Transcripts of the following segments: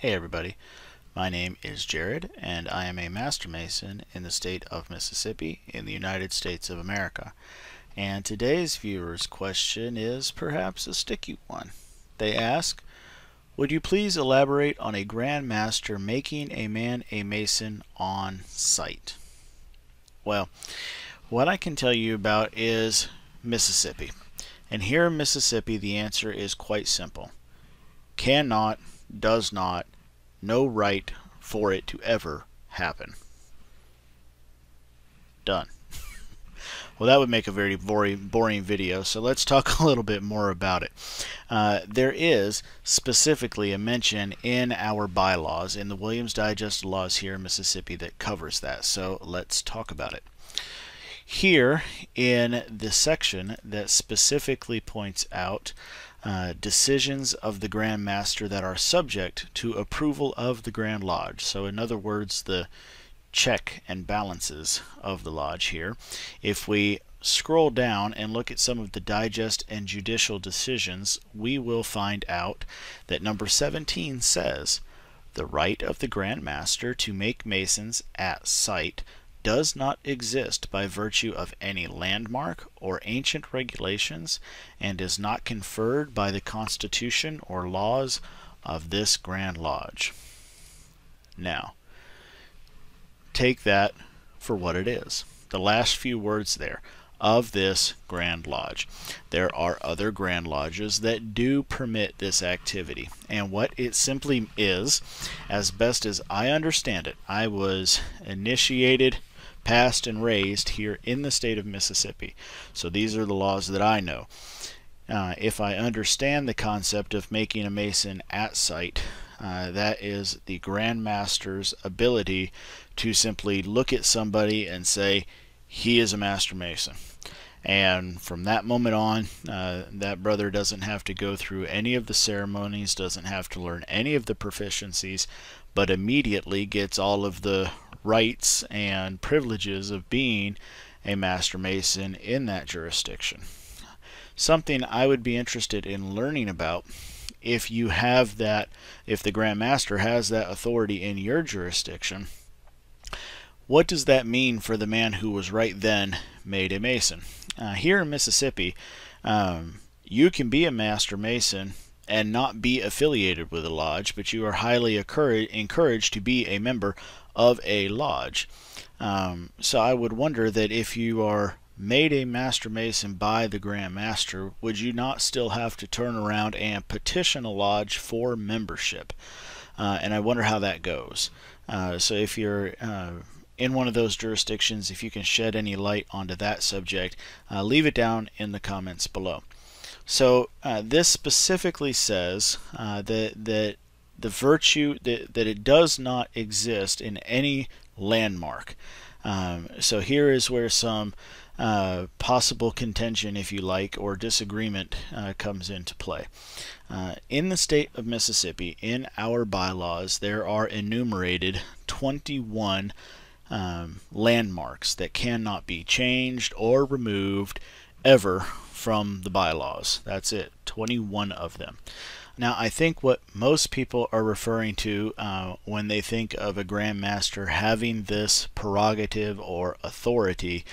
Hey everybody, my name is Jared and I am a Master Mason in the state of Mississippi in the United States of America. And today's viewer's question is perhaps a sticky one. They ask, would you please elaborate on a Grand Master making a man a Mason on sight? Well, what I can tell you about is Mississippi. And here in Mississippi the answer is quite simple. Cannot does not, no right for it to ever happen. Done. well, that would make a very boring, video, so let's talk a little bit more about it. Uh, there is specifically a mention in our bylaws, in the Williams Digest laws here in Mississippi, that covers that, so let's talk about it. Here in the section that specifically points out uh, decisions of the Grand Master that are subject to approval of the Grand Lodge. So in other words, the check and balances of the Lodge here. If we scroll down and look at some of the digest and judicial decisions, we will find out that number 17 says, the right of the Grand Master to make masons at sight does not exist by virtue of any landmark or ancient regulations and is not conferred by the Constitution or laws of this Grand Lodge. Now, take that for what it is. The last few words there of this Grand Lodge. There are other Grand Lodges that do permit this activity. And what it simply is, as best as I understand it, I was initiated passed and raised here in the state of Mississippi. So these are the laws that I know. Uh, if I understand the concept of making a mason at sight, uh, that is the Grand Master's ability to simply look at somebody and say, he is a Master Mason. And from that moment on, uh, that brother doesn't have to go through any of the ceremonies, doesn't have to learn any of the proficiencies, but immediately gets all of the rights and privileges of being a Master Mason in that jurisdiction. Something I would be interested in learning about if you have that, if the Grand Master has that authority in your jurisdiction, what does that mean for the man who was right then made a Mason? Uh, here in Mississippi, um, you can be a Master Mason and not be affiliated with a lodge, but you are highly encouraged to be a member of a lodge. Um, so I would wonder that if you are made a Master Mason by the Grand Master, would you not still have to turn around and petition a lodge for membership? Uh, and I wonder how that goes. Uh, so if you're uh, in one of those jurisdictions, if you can shed any light onto that subject, uh, leave it down in the comments below. So uh, this specifically says uh, that that the virtue that, that it does not exist in any landmark. Um, so here is where some uh, possible contention, if you like, or disagreement uh, comes into play. Uh, in the state of Mississippi, in our bylaws, there are enumerated 21 um, landmarks that cannot be changed or removed ever from the bylaws. That's it, 21 of them. Now, I think what most people are referring to uh, when they think of a Grand Master having this prerogative or authority,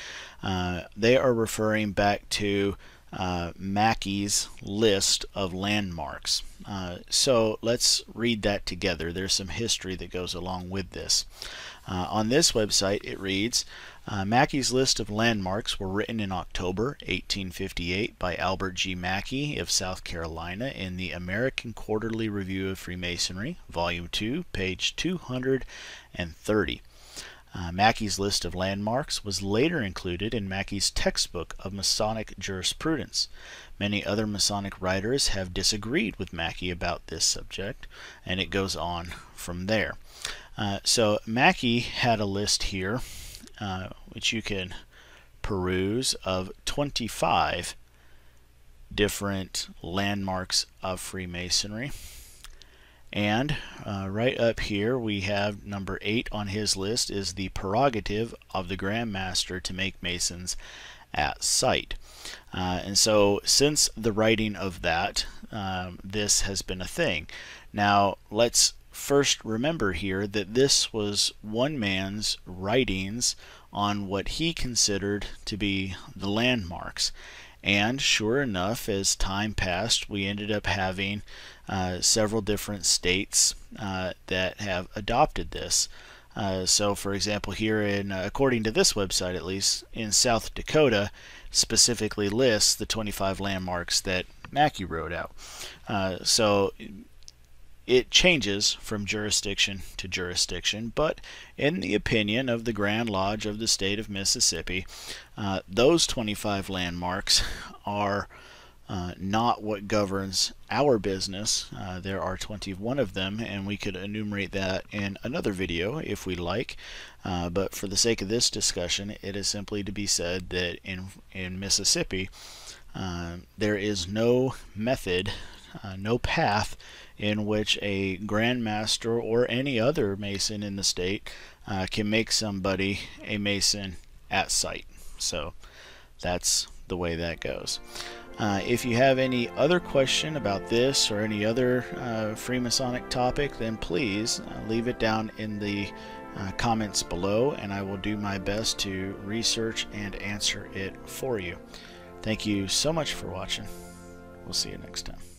uh, they are referring back to uh, Mackey's list of landmarks. Uh, so let's read that together. There's some history that goes along with this. Uh, on this website, it reads uh, Mackey's list of landmarks were written in October 1858 by Albert G. Mackey of South Carolina in the American Quarterly Review of Freemasonry, Volume 2, page 230. Uh, Mackey's list of landmarks was later included in Mackey's textbook of Masonic jurisprudence. Many other Masonic writers have disagreed with Mackey about this subject, and it goes on from there. Uh, so Mackey had a list here uh, which you can peruse of 25 different landmarks of Freemasonry. And uh, right up here we have number 8 on his list is the prerogative of the Grand Master to make Masons at sight. Uh, and so since the writing of that, um, this has been a thing. Now let's first remember here that this was one man's writings on what he considered to be the landmarks. And sure enough, as time passed, we ended up having uh, several different states uh, that have adopted this. Uh, so, for example, here in, uh, according to this website at least, in South Dakota, specifically lists the 25 landmarks that Mackey wrote out. Uh, so, it changes from jurisdiction to jurisdiction, but in the opinion of the Grand Lodge of the state of Mississippi, those 25 landmarks are uh, not what governs our business. Uh, there are 21 of them, and we could enumerate that in another video if we like. Uh, but for the sake of this discussion, it is simply to be said that in, in Mississippi, uh, there is no method, uh, no path in which a grandmaster or any other mason in the state uh, can make somebody a mason at sight. So that's the way that goes. Uh, if you have any other question about this or any other uh, Freemasonic topic, then please uh, leave it down in the uh, comments below and I will do my best to research and answer it for you. Thank you so much for watching. We'll see you next time.